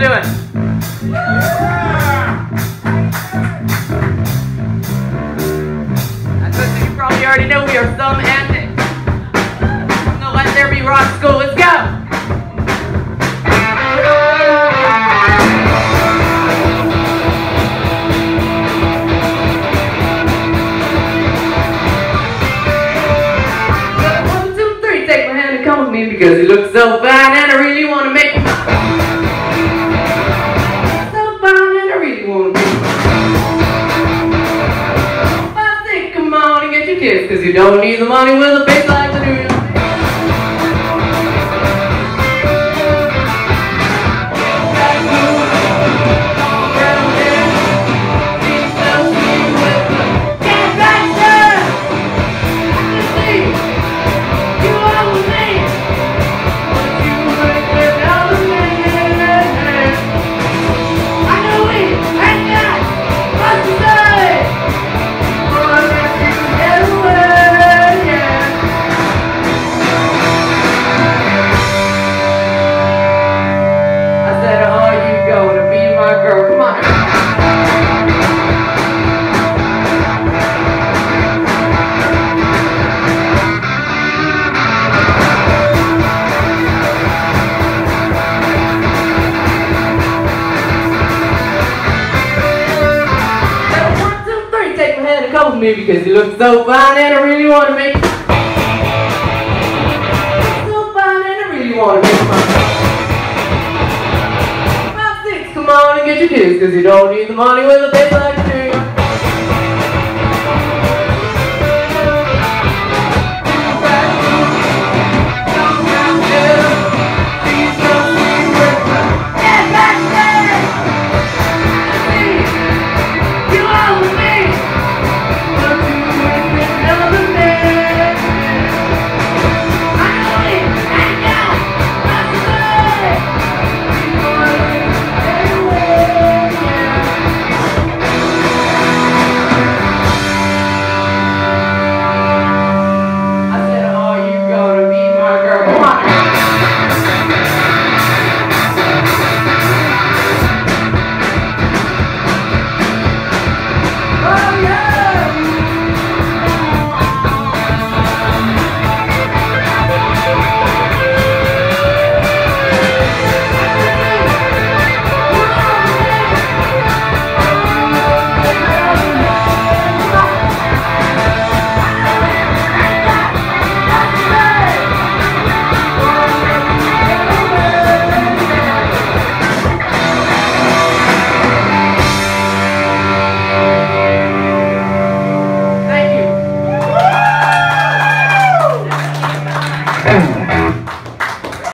y'all doing? I suppose you probably already know we are some antics. No, let there be rock school. Let's go. One, two, three, take my hand and come with me because you look so fine and I really want to make because you don't need the money with a face like the New York. Me because you look so fine and I really want to make so fine and I really want to make my Five, six, come on and get your kiss because you don't need the money with a paper